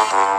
Uh-huh.